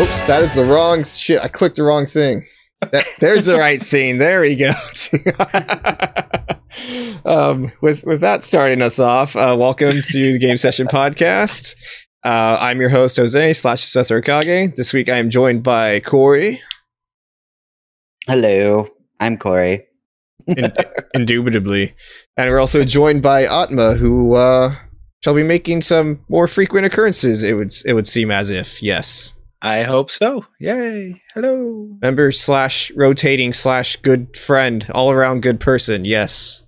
Oops, that is the wrong shit. I clicked the wrong thing. That, there's the right scene. There we go. um, with with that starting us off, uh, welcome to the Game Session Podcast. Uh, I'm your host Jose slash Seth. This week I am joined by Corey. Hello, I'm Corey. In, indubitably, and we're also joined by Atma, who uh, shall be making some more frequent occurrences. It would it would seem as if yes. I hope so. Yay. Hello. Member slash rotating slash good friend, all around good person. Yes.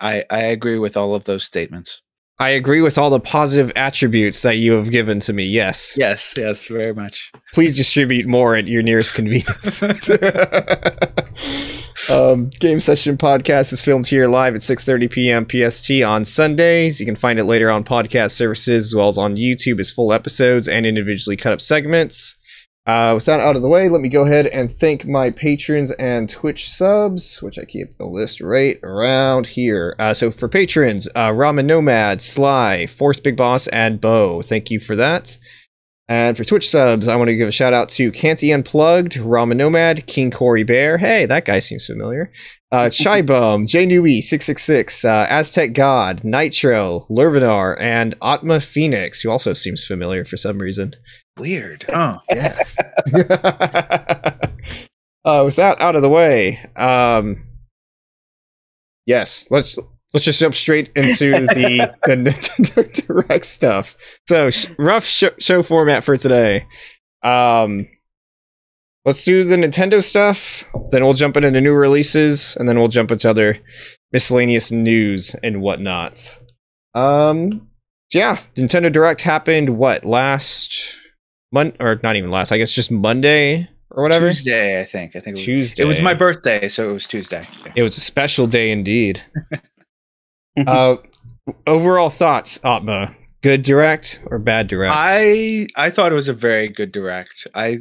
I I agree with all of those statements. I agree with all the positive attributes that you have given to me. Yes. Yes, yes, very much. Please distribute more at your nearest convenience. um, Game Session Podcast is filmed here live at 6.30 p.m. PST on Sundays. You can find it later on podcast services as well as on YouTube as full episodes and individually cut up segments. Uh, with that out of the way, let me go ahead and thank my patrons and Twitch subs, which I keep the list right around here. Uh, so for patrons, uh, Ramen Nomad, Sly, Force Big Boss, and Bo, thank you for that. And for Twitch subs, I want to give a shout out to Canty Unplugged, Ramen Nomad, King Corey Bear. Hey, that guy seems familiar. Uh, Shy Bum, J Nui, 666, uh, Aztec God, Nitro, Lurvinar, and Atma Phoenix, who also seems familiar for some reason. Weird. Oh, yeah. uh, with that out of the way, um, yes, let's let's just jump straight into the the Nintendo Direct stuff. So sh- rough sh- show format for today. Um, let's do the Nintendo stuff. Then we'll jump into new releases, and then we'll jump into other miscellaneous news and whatnot. Um, yeah, Nintendo Direct happened what last Mon or not even last. I guess just Monday or whatever. Tuesday, I think. I think it was, Tuesday. It was my birthday, so it was Tuesday. It was a special day indeed. uh, overall thoughts, Atma. Good direct or bad direct? I I thought it was a very good direct. I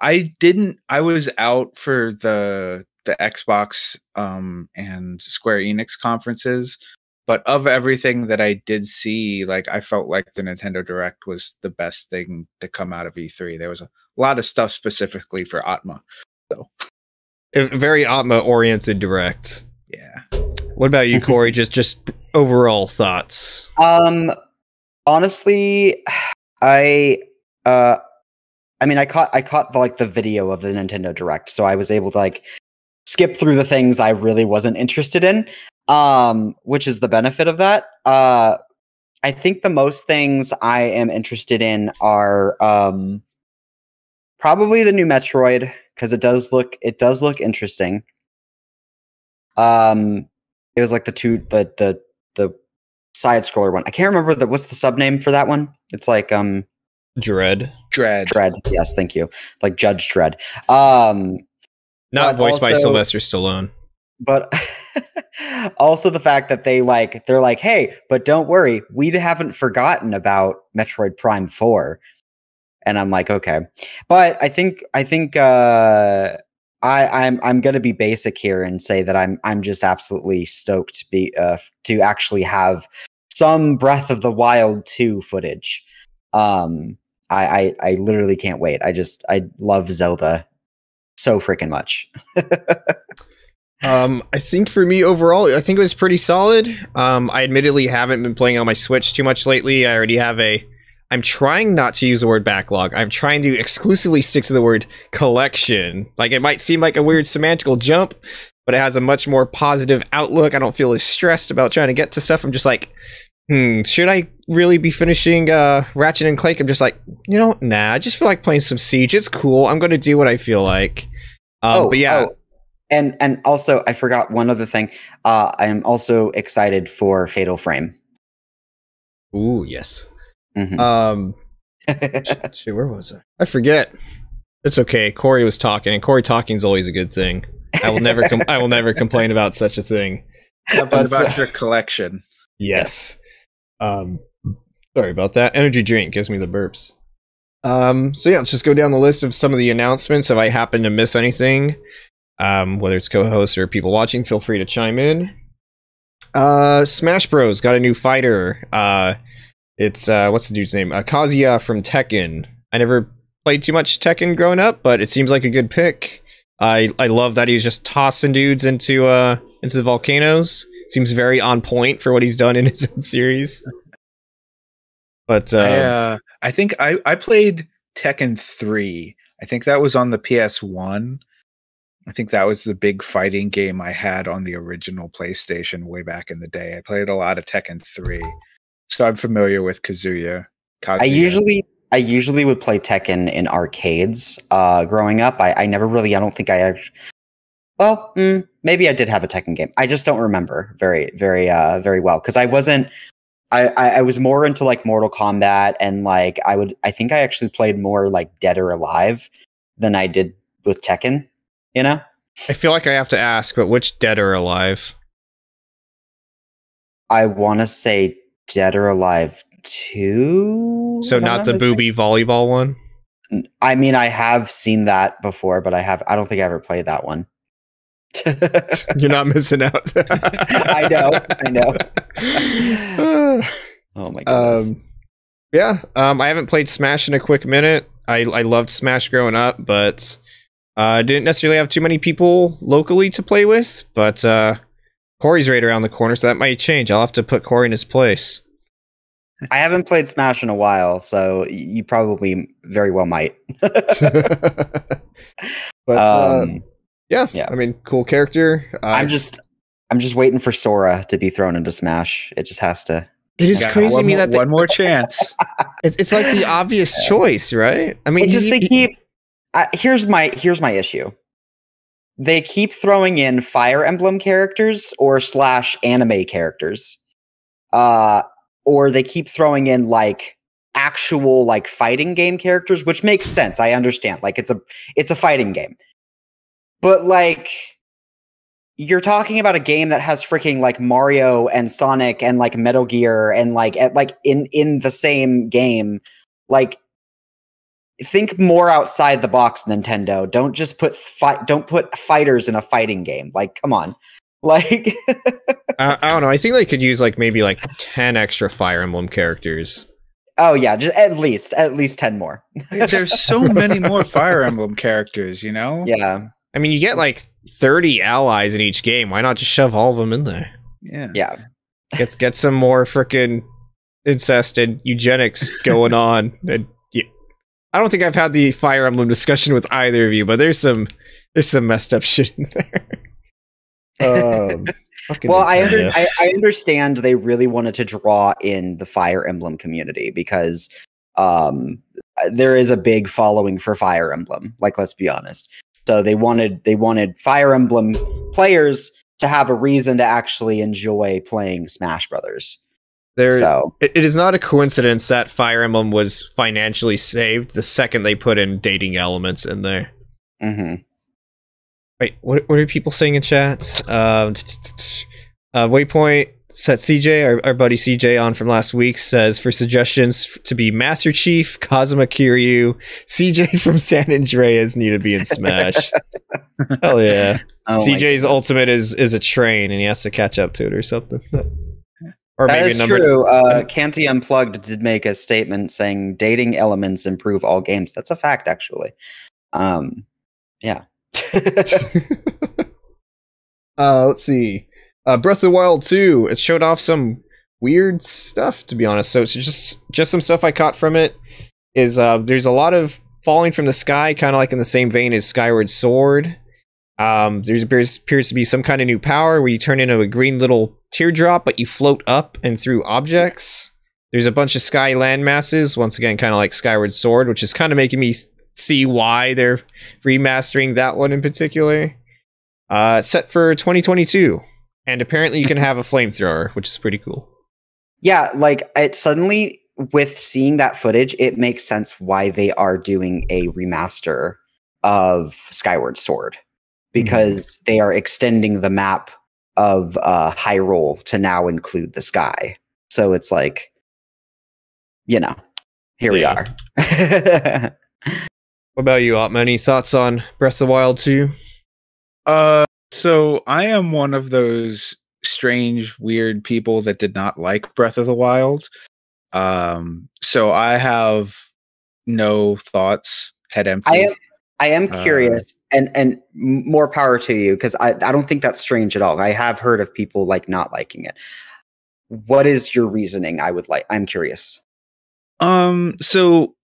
I didn't. I was out for the the Xbox um and Square Enix conferences, but of everything that I did see, like I felt like the Nintendo Direct was the best thing to come out of E3. There was a lot of stuff specifically for Atma. So very Atma oriented direct. Yeah. What about you, Corey? just just overall thoughts. Um honestly, I uh I mean I caught I caught the, like the video of the Nintendo Direct, so I was able to like skip through the things I really wasn't interested in um, which is the benefit of that. Uh, I think the most things I am interested in are um, probably the new Metroid because it does look it does look interesting. Um, it was like the two the the the side scroller one. I can't remember the what's the sub name for that one. It's like um Dread. Dread. Dread. Yes, thank you. Like Judge Dredd. Um, not voiced also, by Sylvester Stallone. But also the fact that they like they're like, hey, but don't worry, we haven't forgotten about Metroid Prime 4. And I'm like, okay. But I think I think uh I, I'm I'm gonna be basic here and say that I'm I'm just absolutely stoked to be uh, to actually have some Breath of the Wild 2 footage. Um, I, I I literally can't wait. I just I love Zelda so freaking much. Um, I think for me overall, I think it was pretty solid. Um, I admittedly haven't been playing on my Switch too much lately. I already have a. I'm trying not to use the word backlog. I'm trying to exclusively stick to the word collection. Like it might seem like a weird semantical jump, but it has a much more positive outlook. I don't feel as stressed about trying to get to stuff. I'm just like, hmm, should I really be finishing uh, Ratchet and Clank? I'm just like, you know, nah. I just feel like playing some Siege. It's cool. I'm going to do what I feel like. Um, oh, but yeah. Oh and and also I forgot one other thing. Uh, I am also excited for Fatal Frame. Ooh, yes. Mm-hmm. Um, shit, where was I? I forget. It's okay. Corey was talking, and Corey talking is always a good thing. I will never. Com- I will never complain about such a thing. about uh, your collection. Yes. Um, sorry about that. Energy drink gives me the burps. Um, so yeah, let's just go down the list of some of the announcements. If I happen to miss anything, um, whether it's co-hosts or people watching, feel free to chime in. Uh, Smash Bros got a new fighter. Uh, it's uh, what's the dude's name? Kazuya from Tekken. I never played too much Tekken growing up, but it seems like a good pick. I I love that he's just tossing dudes into uh into the volcanoes. Seems very on point for what he's done in his own series. But uh, I, uh, I think I, I played Tekken 3. I think that was on the PS1. I think that was the big fighting game I had on the original PlayStation way back in the day. I played a lot of Tekken 3. So I'm familiar with Kazuya. I usually I usually would play Tekken in arcades uh, growing up. I, I never really, I don't think I actually, well, mm, maybe I did have a Tekken game. I just don't remember very, very, uh, very well because I wasn't. I, I, I was more into like Mortal Kombat and like I would. I think I actually played more like Dead or Alive than I did with Tekken. You know. I feel like I have to ask, but which Dead or Alive? I want to say Dead or Alive two. So not the booby volleyball one. I mean, I have seen that before, but I have. I don't think I ever played that one. You're not missing out. I know. I know. oh my goodness. Um, yeah. Um, I haven't played Smash in a quick minute. I I loved Smash growing up, but I uh, didn't necessarily have too many people locally to play with. But uh, Corey's right around the corner, so that might change. I'll have to put Corey in his place. I haven't played Smash in a while, so you probably very well might. but uh, um, yeah, yeah. I mean, cool character. Uh, I'm just, I'm just waiting for Sora to be thrown into Smash. It just has to. It is crazy to me that they, one more chance. it's like the obvious yeah. choice, right? I mean, it's just they keep. Uh, here's my here's my issue. They keep throwing in Fire Emblem characters or slash anime characters. Uh, or they keep throwing in like actual like fighting game characters which makes sense i understand like it's a it's a fighting game but like you're talking about a game that has freaking like mario and sonic and like metal gear and like at, like in in the same game like think more outside the box nintendo don't just put fight don't put fighters in a fighting game like come on Like, I, I don't know. I think they could use like maybe like ten extra Fire Emblem characters. Oh yeah, just at least at least ten more. There's so many more Fire Emblem characters, you know. Yeah. I mean, you get like thirty allies in each game. Why not just shove all of them in there? Yeah. Yeah. Get get some more freaking incest and eugenics going on. And yeah, I don't think I've had the Fire Emblem discussion with either of you, but there's some there's some messed up shit in there. Um, well, I, under, I, I understand they really wanted to draw in the Fire Emblem community because um, there is a big following for Fire Emblem. Like, let's be honest. So they wanted they wanted Fire Emblem players to have a reason to actually enjoy playing Smash Brothers. There, so. it, it is not a coincidence that Fire Emblem was financially saved the second they put in dating elements in there. Mm-hmm. Wait, what, what are people saying in chat? Um, uh, Waypoint set CJ, our, our buddy CJ on from last week, says for suggestions to be Master Chief, Kazuma Kiryu, CJ from San Andreas need to be in Smash. Hell yeah. Oh CJ's ultimate is is a train and he has to catch up to it or something. Or that maybe is number true. Uh, Canty Unplugged did make a statement saying dating elements improve all games. That's a fact, actually. Um, yeah. uh, let's see. Uh, Breath of the Wild 2. It showed off some weird stuff, to be honest. So it's just just some stuff I caught from it. Is uh, there's a lot of falling from the sky, kind of like in the same vein as Skyward Sword. Um, there appears, appears to be some kind of new power where you turn into a green little teardrop, but you float up and through objects. There's a bunch of sky land masses, once again, kind of like Skyward Sword, which is kind of making me see why they're remastering that one in particular. Uh, set for 2022, and apparently you can have a flamethrower, which is pretty cool. Yeah, like it suddenly with seeing that footage, it makes sense why they are doing a remaster of Skyward Sword because mm-hmm. they are extending the map of uh, Hyrule to now include the sky. So it's like, you know, here yeah. we are. What about you, Atma? Any thoughts on Breath of the Wild 2? Uh, so I am one of those strange, weird people that did not like Breath of the Wild. Um, so I have no thoughts, head empty. I am I am Uh, curious, and and more power to you because I I don't think that's strange at all. I have heard of people like not liking it. What is your reasoning? I would like. I'm curious. Um, so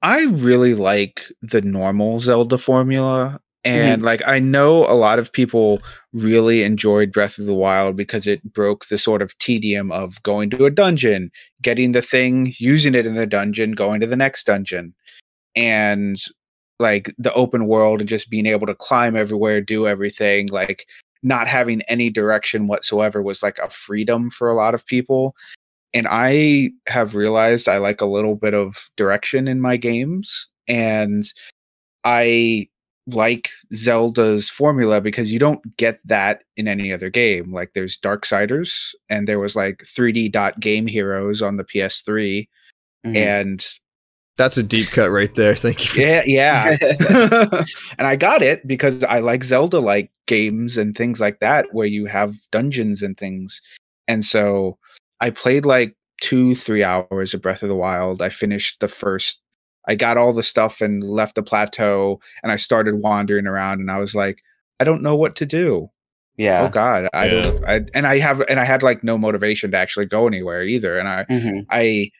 I really like the normal Zelda formula. Mm-hmm. And like I know a lot of people really enjoyed Breath of the Wild because it broke the sort of tedium of going to a dungeon, getting the thing, using it in the dungeon, going to the next dungeon. And like the open world and just being able to climb everywhere, do everything, like not having any direction whatsoever was like a freedom for a lot of people. And I have realized I like a little bit of direction in my games, and I like Zelda's formula because you don't get that in any other game. Like there's Darksiders, and there was like 3D dot game heroes on the PS3, Mhm. and That's a deep cut right there. Thank you. Yeah, yeah. and I got it because I like Zelda like games and things like that where you have dungeons and things. And so I played like two, three hours of Breath of the Wild. I finished the first, I got all the stuff and left the plateau and I started wandering around and I was like, I don't know what to do. yeah. Oh God. I don't, I, and I have, and I had like no motivation to actually go anywhere either. And I, Mhm. I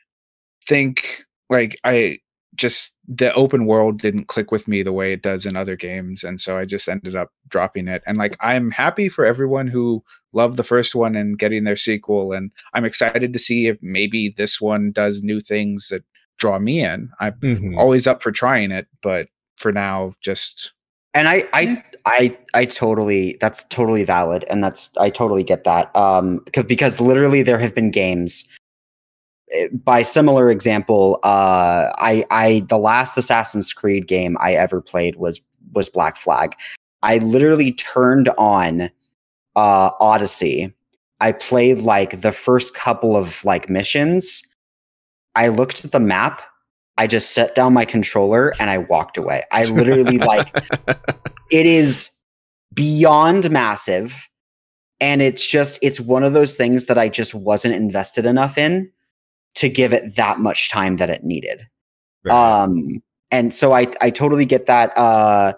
think like I just the open world didn't click with me the way it does in other games and so I just ended up dropping it and like I'm happy for everyone who loved the first one and getting their sequel and I'm excited to see if maybe this one does new things that draw me in. I'm Mhm. always up for trying it but for now just And I, I, I, I totally. That's totally valid, and that's I totally get that. Um, because because literally there have been games. eh, By similar example, uh, I, I the last Assassin's Creed game I ever played was was Black Flag. I literally turned on uh, Odyssey. I played like the first couple of like missions. I looked at the map. I just set down my controller and I walked away. I literally like it is beyond massive and it's just it's one of those things that i just wasn't invested enough in to give it that much time that it needed Right. um and so i i totally get that uh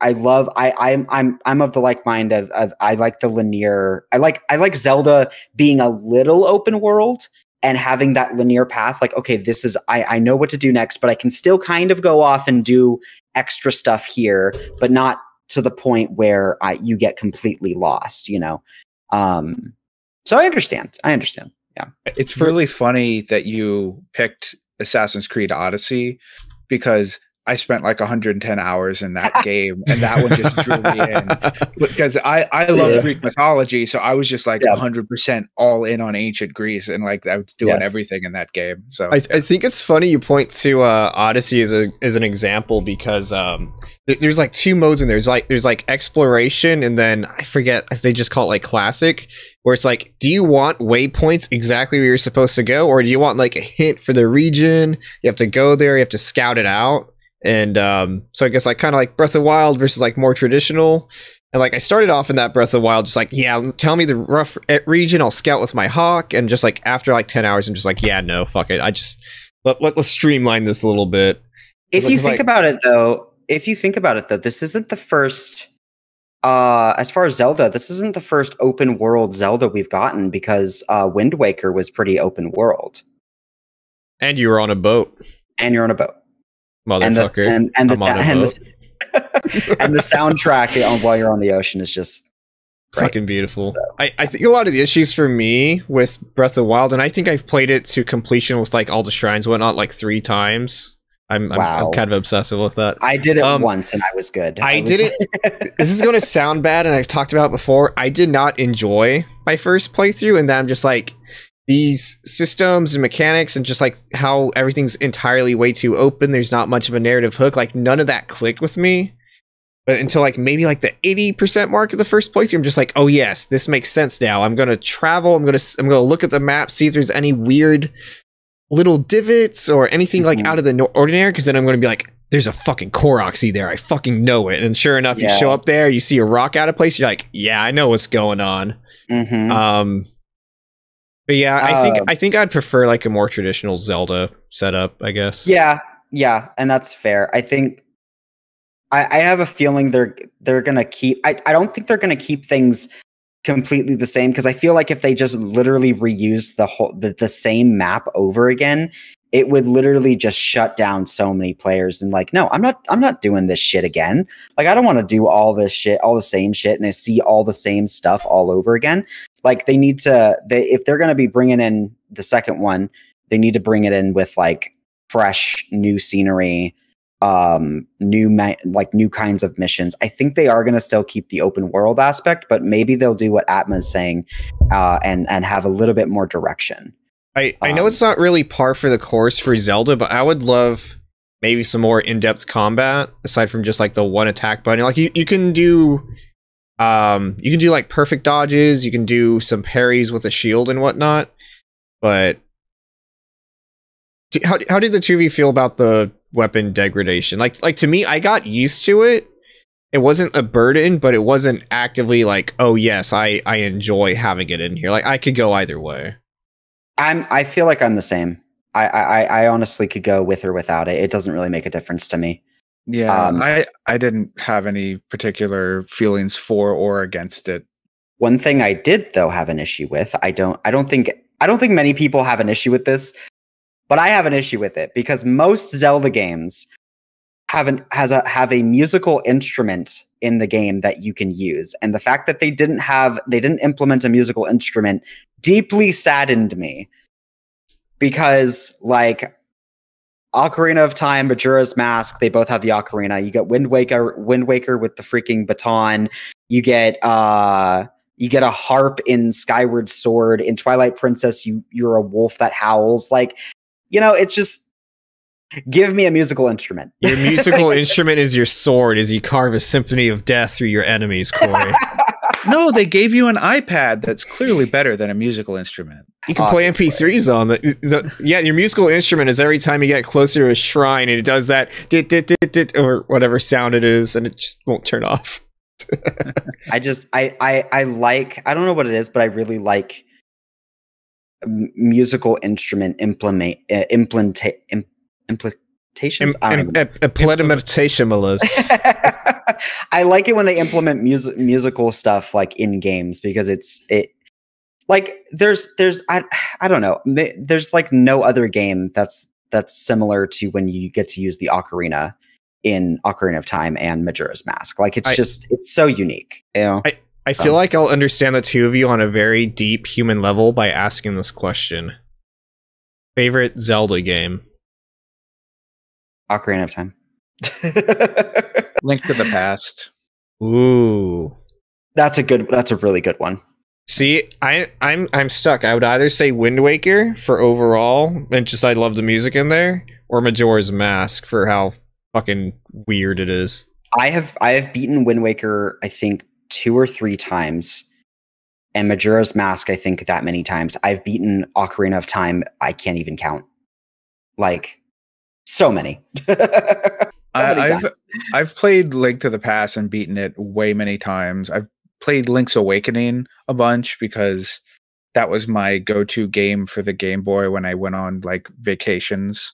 i love i i'm i'm i'm of the like mind of, of i like the linear i like i like zelda being a little open world and having that linear path like okay this is i i know what to do next but i can still kind of go off and do extra stuff here but not to the point where I, you get completely lost you know? Um so i understand i understand yeah. It's really funny that you picked Assassin's Creed Odyssey because I spent like 110 hours in that game and that one just drew me in because I I love Yeah. Greek mythology so I was just like Yeah. 100% all in on ancient Greece and like I was doing Yes. everything in that game. So I, I think it's funny you point to uh, Odyssey as a as an example because um, th- there's like two modes and there's like there's like exploration and then I forget if they just call it like classic where it's like do you want waypoints exactly where you're supposed to go or do you want like a hint for the region you have to go there you have to scout it out and um, so I guess like kind of like Breath of the Wild versus like more traditional and like I started off in that Breath of the Wild, just like, yeah, tell me the rough region, I'll scout with my hawk. And just like after like 10 hours, I'm just like, yeah, no, fuck it. I just let, let, let's streamline this a little bit. if you think like- about it though if you think about it though this isn't the first uh as far as zelda this isn't the first open world zelda we've gotten because uh wind waker was pretty open world And you were on a boat, and you're on a boat and the motherfucker. and, and the I'm on a and the, and the soundtrack on while you're on the ocean is just Right. Fucking beautiful. I, I think a lot of the issues for me with Breath of the Wild, and I think I've played it to completion with like all the shrines whatnot like three times. I'm, I'm, I'm kind of obsessive with that. i did it Um, once and i was good I was- did it. this is going to sound bad, and I've talked about it before. I did not enjoy my first playthrough, and then I'm just like these systems and mechanics, and just like how everything's entirely way too open. There's not much of a narrative hook. Like none of that clicked with me. But until like maybe like the 80% mark of the first playthrough, I'm just like, oh yes, this makes sense now. I'm gonna travel. I'm gonna I'm gonna look at the map, see if there's any weird little divots or anything like Mhm. out of the no- ordinary. Because then I'm gonna be like, there's a fucking Korok seed there. I fucking know it. And sure enough, you show up there, you see a rock out of place. You're like, yeah, I know what's going on. Mhm. Um, but yeah, I think Um, I think I'd prefer like a more traditional Zelda setup. I guess. yeah yeah, and that's fair. I think I, I have a feeling they're they're gonna keep. I, I don't think they're gonna keep things completely the same because I feel like if they just literally reuse the whole the, the same map over again, it would literally just shut down so many players and like no i'm not i'm not doing this shit again. Like i don't want to do all this shit all the same shit and i see all the same stuff all over again. Like they need to they if they're going to be bringing in the second one they need to bring it in with like fresh new scenery um new like new kinds of missions. I think they are going to still keep the open world aspect but maybe they'll do what atma is saying uh and and have a little bit more direction I, I know Um, it's not really par for the course for Zelda, but I would love maybe some more in-depth combat aside from just like the one attack button. Like you, you can do um you can do like perfect dodges, you can do some parries with a shield and whatnot. But how how did the two of you feel about the weapon degradation? Like like to me, I got used to it. It wasn't a burden, but it wasn't actively like, oh yes, I I enjoy having it in here. Like I could go either way. I'm I feel like I'm the same. I I I honestly could go with or without it. It doesn't really make a difference to me. Yeah, Um, I I didn't have any particular feelings for or against it. One thing I did though have an issue with. I don't I don't think I don't think many people have an issue with this, but I have an issue with it because most Zelda games have an has a have a musical instrument in the game that you can use. And the fact that they didn't have they didn't implement a musical instrument deeply saddened me. Because like Ocarina of Time, Majora's Mask, they both have the ocarina. You get Wind Waker, Wind Waker with the freaking baton. You get uh you get a harp in Skyward Sword. In Twilight Princess, you you're a wolf that howls. Like, you know, it's just give me a musical instrument. Your musical instrument is your sword as you carve a symphony of death through your enemies, Corey. No, they gave you an iPad that's clearly better than a musical instrument. You can play MP3s on the, the yeah. Your musical instrument is every time you get closer to a shrine, and it does that dit dit dit dit or whatever sound it is, and it just won't turn off. I just I I I like I don't know what it is, but I really like musical instrument implement uh, implement im, implementations. Im- I im- even- implementation, Melissa. I like it when they implement music musical stuff like in games because it's it like there's there's I I don't know there's like no other game that's that's similar to when you get to use the ocarina in Ocarina of Time and Majora's Mask. Like it's I- just it's so unique. You know? I feel Um, like I'll understand the two of you on a very deep human level by asking this question. Favorite Zelda game? Ocarina of Time. Link to the Past. Ooh. that's a good. That's a really good one. See, I I'm I'm stuck. I would either say Wind Waker for overall, and just I love the music in there, or Majora's Mask for how fucking weird it is. I have I have beaten Wind Waker. I think two or three times, and Majora's Mask. I think that many times. I've beaten Ocarina of Time. I can't even count. Like so many. So many I, I've times. I've played Link to the Past and beaten it way many times. I've played Link's Awakening a bunch because that was my go-to game for the Game Boy when I went on like vacations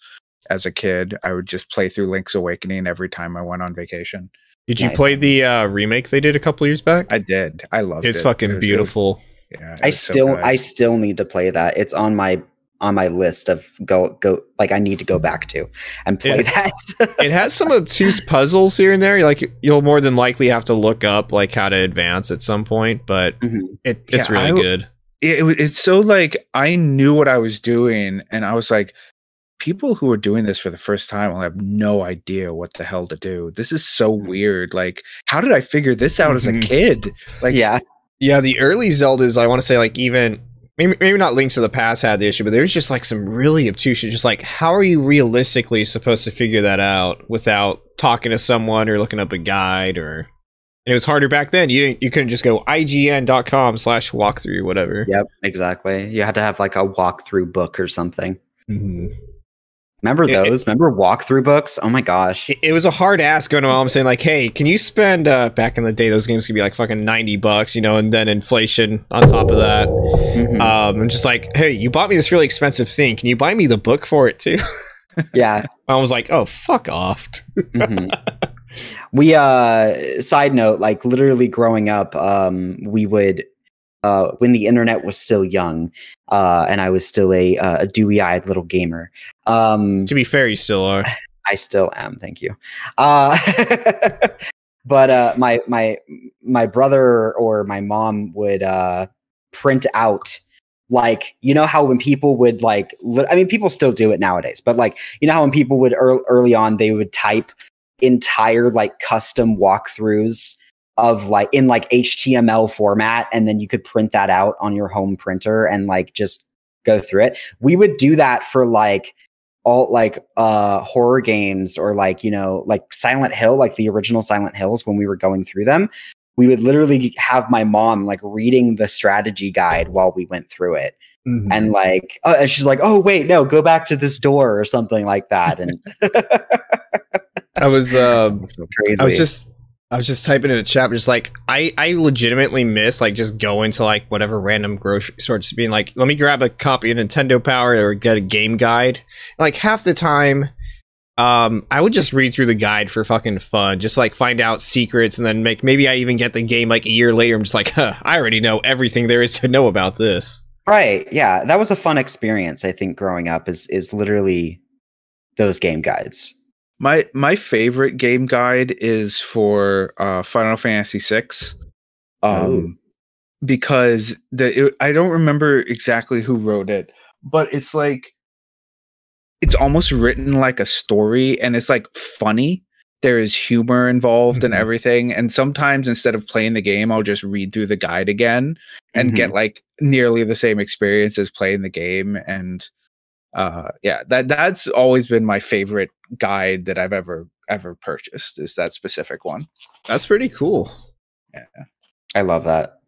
as a kid. I would just play through Link's Awakening every time I went on vacation. Did you Nice. play the uh, remake they did a couple years back? I did. I loved it. it's fucking it was- beautiful. yeah, it I was so still. I still need to play that. It's on my on my list of go go like I need to go back to and play Yeah. that. it has some obtuse puzzles here and there. Like you'll more than likely have to look up like how to advance at some point, but Mhm. it, it's Yeah, really I w- good. it, it- it's so like I knew what I was doing, and I was like, people who are doing this for the first time will have no idea what the hell to do. This is so weird. Like, how did I figure this out as a Mhm. kid? Like, yeah. Yeah, the early Zeldas, I want to say like even maybe maybe not Links to the Past had the issue, but there's just like some really obtuse. Just like how are you realistically supposed to figure that out without talking to someone or looking up a guide or and it was harder back then. You didn't you couldn't just go ign.com slash walkthrough whatever. Yep, exactly. You had to have like a walkthrough book or something. Mhm. Remember It- it- those? Remember walkthrough books? Oh my gosh. It, it was a hard ask going to my mom saying like, "Hey, can you spend uh, back in the day those games could be like fucking ninety bucks, you know, and then inflation on top of that." Mhm. Um, and just like, "Hey, you bought me this really expensive thing. Can you buy me the book for it too?" yeah. I was like, oh, fuck off. Mhm. we uh side note like literally growing up um we would uh when the internet was still young uh and i was still a uh, a dewy-eyed little gamer um to be fair, you still are. i still am thank you uh but uh my my my brother or my mom would uh print out like you know how when people would like li- i mean people still do it nowadays but like you know how when people would ear- early on they would type entire like custom walkthroughs of like in like html format and then you could print that out on your home printer and like just go through it. We would do that for like all like uh horror games or like you know like silent hill like the original silent hills when we were going through them. We would literally have my mom like reading the strategy guide while we went through it. Mm-hmm. and like uh, and she's like oh wait no go back to this door or something like that and I was um so crazy I was just I was just typing in the chat, just like I I legitimately miss like just going to like whatever random grocery store, just being like, let me grab a copy of Nintendo Power or get a game guide. Like half the time, um, I would just read through the guide for fucking fun, just like find out secrets, and then make maybe I even get the game like a year later. I'm just like, huh, I already know everything there is to know about this. right yeah that was a fun experience i think growing up is is literally those game guides My my favorite game guide is for uh, Final Fantasy VI, um, Oh. because the it, I don't remember exactly who wrote it, but it's like it's almost written like a story, and it's like funny. There is humor involved and Mhm. everything, and sometimes instead of playing the game, I'll just read through the guide again and Mhm. get like nearly the same experience as playing the game and uh yeah that that's always been my favorite guide that i've ever ever purchased is that specific one That's pretty cool. Yeah, I love that